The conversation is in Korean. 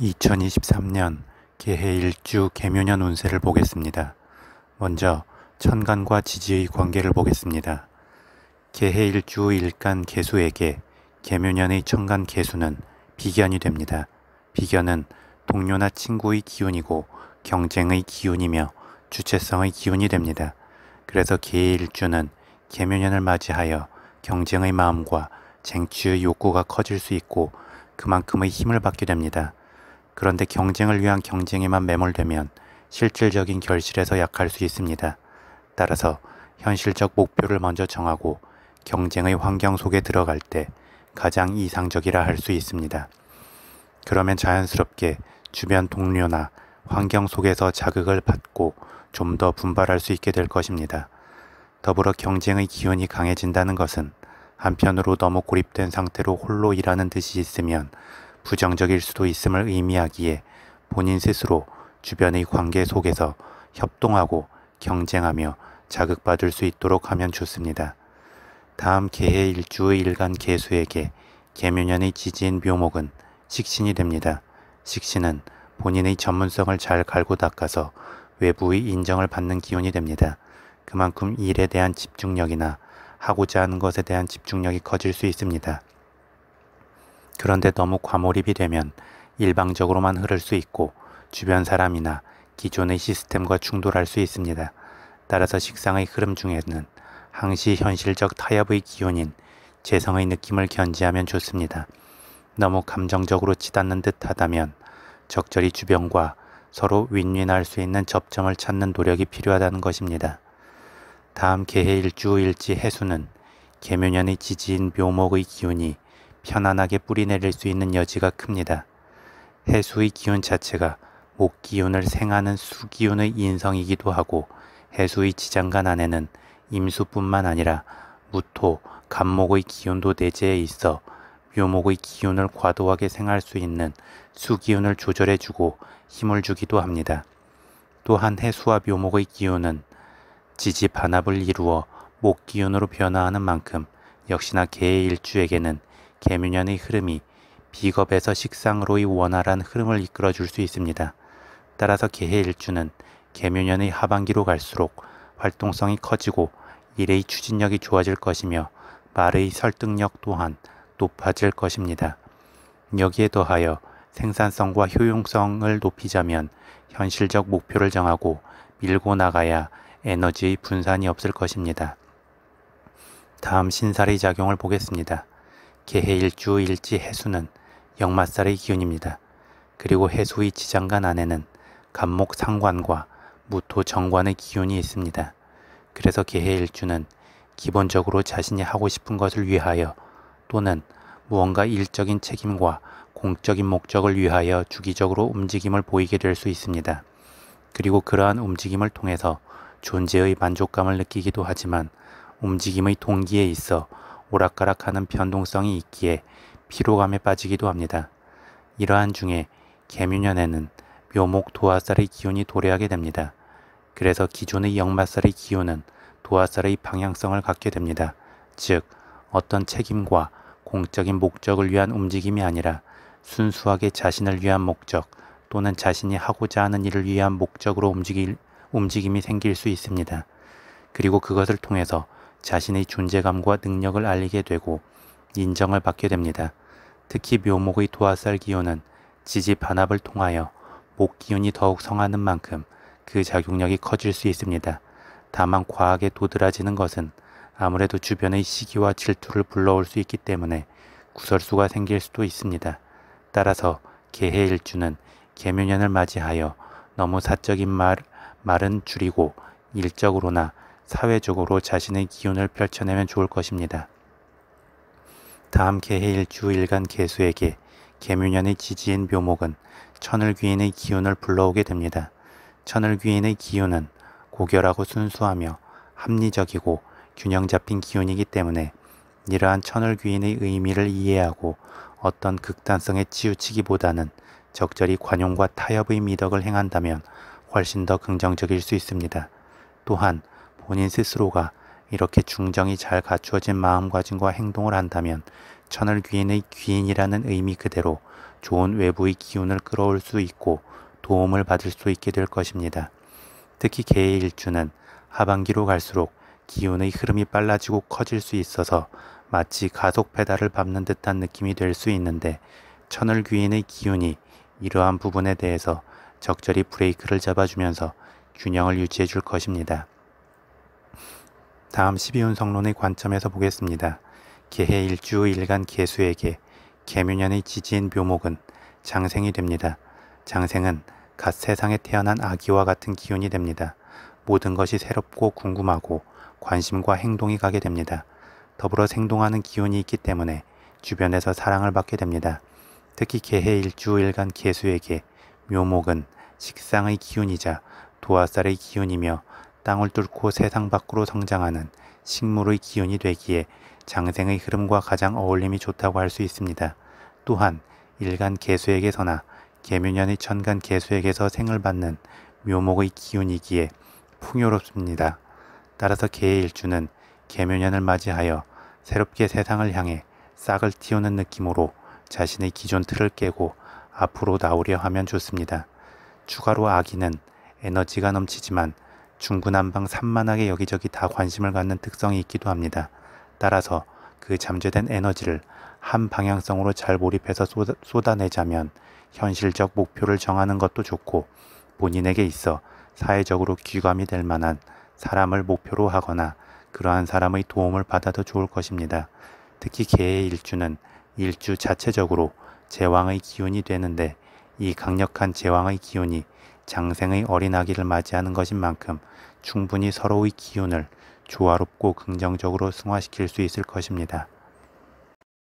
2023년 개해 일주 개묘년 운세를 보겠습니다. 먼저 천간과 지지의 관계를 보겠습니다. 개해 일주 일간 개수에게 개묘년의 천간 개수는 비견이 됩니다. 비견은 동료나 친구의 기운이고 경쟁의 기운이며 주체성의 기운이 됩니다. 그래서 개해 일주는 개묘년을 맞이하여 경쟁의 마음과 쟁취의 욕구가 커질 수 있고 그만큼의 힘을 받게 됩니다. 그런데 경쟁을 위한 경쟁에만 매몰되면 실질적인 결실에서 약할 수 있습니다. 따라서 현실적 목표를 먼저 정하고 경쟁의 환경 속에 들어갈 때 가장 이상적이라 할 수 있습니다. 그러면 자연스럽게 주변 동료나 환경 속에서 자극을 받고 좀 더 분발할 수 있게 될 것입니다. 더불어 경쟁의 기운이 강해진다는 것은 한편으로 너무 고립된 상태로 홀로 일하는 듯이 있으면 부정적일 수도 있음을 의미하기에 본인 스스로 주변의 관계 속에서 협동하고 경쟁하며 자극받을 수 있도록 하면 좋습니다. 다음 개해 일주의 일간 개수에게 개묘년의 지지인 묘목은 식신이 됩니다. 식신은 본인의 전문성을 잘 갈고 닦아서 외부의 인정을 받는 기운이 됩니다. 그만큼 일에 대한 집중력이나 하고자 하는 것에 대한 집중력이 커질 수 있습니다. 그런데 너무 과몰입이 되면 일방적으로만 흐를 수 있고 주변 사람이나 기존의 시스템과 충돌할 수 있습니다. 따라서 식상의 흐름 중에는 항시 현실적 타협의 기운인 재성의 느낌을 견지하면 좋습니다. 너무 감정적으로 치닫는 듯 하다면 적절히 주변과 서로 윈윈할 수 있는 접점을 찾는 노력이 필요하다는 것입니다. 다음 개해 일주 일지 해수는 개묘년의 지지인 묘목의 기운이 편안하게 뿌리내릴 수 있는 여지가 큽니다. 해수의 기운 자체가 목 기운을 생하는 수 기운의 인성이기도 하고 해수의 지장간 안에는 임수뿐만 아니라 무토, 간목의 기운도 내재해 있어 묘목의 기운을 과도하게 생할 수 있는 수 기운을 조절해주고 힘을 주기도 합니다. 또한 해수와 묘목의 기운은 지지 반합을 이루어 목 기운으로 변화하는 만큼 역시나 개의 일주에게는 개묘년의 흐름이 비겁에서 식상으로의 원활한 흐름을 이끌어 줄 수 있습니다. 따라서 개해 일주는 개묘년의 하반기로 갈수록 활동성이 커지고 일의 추진력이 좋아질 것이며 말의 설득력 또한 높아질 것입니다. 여기에 더하여 생산성과 효용성을 높이자면 현실적 목표를 정하고 밀고 나가야 에너지의 분산이 없을 것입니다. 다음 신살의 작용을 보겠습니다. 개해일 주 일지 해수는 역마살의 기운입니다. 그리고 해수의 지장간 안에는 간목 상관과 무토 정관의 기운이 있습니다. 그래서 개해일주는 기본적으로 자신이 하고 싶은 것을 위하여 또는 무언가 일적인 책임과 공적인 목적을 위하여 주기적으로 움직임을 보이게 될 수 있습니다. 그리고 그러한 움직임을 통해서 존재의 만족감을 느끼기도 하지만 움직임의 동기에 있어 오락가락하는 변동성이 있기에 피로감에 빠지기도 합니다. 이러한 중에 개묘년에는 묘목 도화살의 기운이 도래하게 됩니다. 그래서 기존의 역마살의 기운은 도화살의 방향성을 갖게 됩니다. 즉 어떤 책임과 공적인 목적을 위한 움직임이 아니라 순수하게 자신을 위한 목적 또는 자신이 하고자 하는 일을 위한 목적으로 움직일, 움직임이 생길 수 있습니다. 그리고 그것을 통해서 자신의 존재감과 능력을 알리게 되고 인정을 받게 됩니다. 특히 묘목의 도화살 기운은 지지 반합을 통하여 목 기운이 더욱 성하는 만큼 그 작용력이 커질 수 있습니다. 다만 과하게 도드라지는 것은 아무래도 주변의 시기와 질투를 불러올 수 있기 때문에 구설수가 생길 수도 있습니다. 따라서 개해일주는 개묘년을 맞이하여 너무 사적인 말, 말은 줄이고 일적으로나 사회적으로 자신의 기운을 펼쳐내면 좋을 것입니다. 다음 개해일 주 일간 개수에게 개묘년의 지지인 묘목은 천을귀인의 기운을 불러오게 됩니다. 천을귀인의 기운은 고결하고 순수하며 합리적이고 균형 잡힌 기운이기 때문에 이러한 천을귀인의 의미를 이해하고 어떤 극단성에 치우치기보다는 적절히 관용과 타협의 미덕을 행한다면 훨씬 더 긍정적일 수 있습니다. 또한 본인 스스로가 이렇게 중정이 잘 갖추어진 마음가짐과 행동을 한다면 천을 귀인의 귀인이라는 의미 그대로 좋은 외부의 기운을 끌어올 수 있고 도움을 받을 수 있게 될 것입니다. 특히 개의 일주는 하반기로 갈수록 기운의 흐름이 빨라지고 커질 수 있어서 마치 가속 페달을 밟는 듯한 느낌이 될 수 있는데 천을 귀인의 기운이 이러한 부분에 대해서 적절히 브레이크를 잡아주면서 균형을 유지해 줄 것입니다. 다음 12운 성론의 관점에서 보겠습니다. 개해 일주 일간 개수에게 개묘년의 지지인 묘목은 장생이 됩니다. 장생은 갓 세상에 태어난 아기와 같은 기운이 됩니다. 모든 것이 새롭고 궁금하고 관심과 행동이 가게 됩니다. 더불어 생동하는 기운이 있기 때문에 주변에서 사랑을 받게 됩니다. 특히 개해 일주 일간 개수에게 묘목은 식상의 기운이자 도화살의 기운이며 땅을 뚫고 세상 밖으로 성장하는 식물의 기운이 되기에 장생의 흐름과 가장 어울림이 좋다고 할 수 있습니다. 또한 일간 개수에게서나 개묘년의 천간 개수에게서 생을 받는 묘목의 기운이기에 풍요롭습니다. 따라서 개의 일주는 개묘년을 맞이하여 새롭게 세상을 향해 싹을 틔우는 느낌으로 자신의 기존 틀을 깨고 앞으로 나오려 하면 좋습니다. 추가로 아기는 에너지가 넘치지만 중구난방 산만하게 여기저기 다 관심을 갖는 특성이 있기도 합니다. 따라서 그 잠재된 에너지를 한 방향성으로 잘 몰입해서 쏟아내자면 현실적 목표를 정하는 것도 좋고 본인에게 있어 사회적으로 귀감이 될 만한 사람을 목표로 하거나 그러한 사람의 도움을 받아도 좋을 것입니다. 특히 개의 일주는 일주 자체적으로 제왕의 기운이 되는데 이 강력한 제왕의 기운이 장생의 어린아기를 맞이하는 것인 만큼 충분히 서로의 기운을 조화롭고 긍정적으로 승화시킬 수 있을 것입니다.